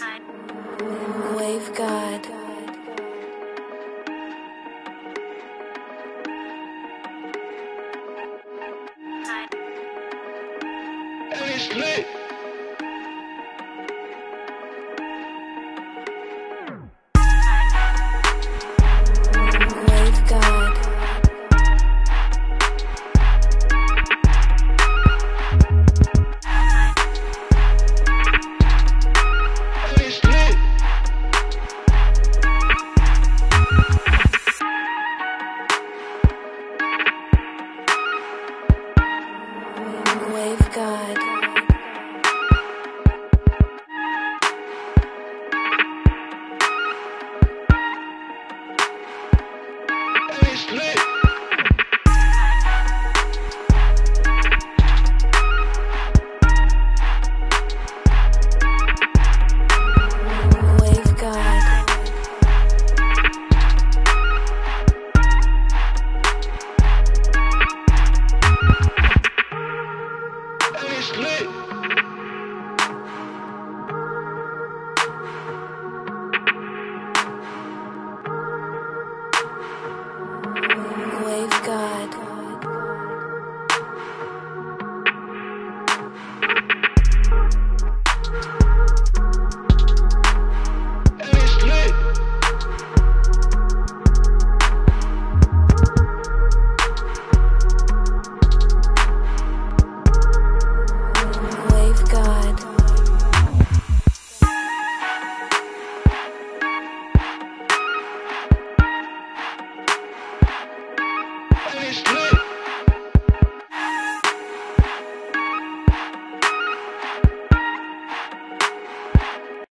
Wave God. Hey, it's. Shh.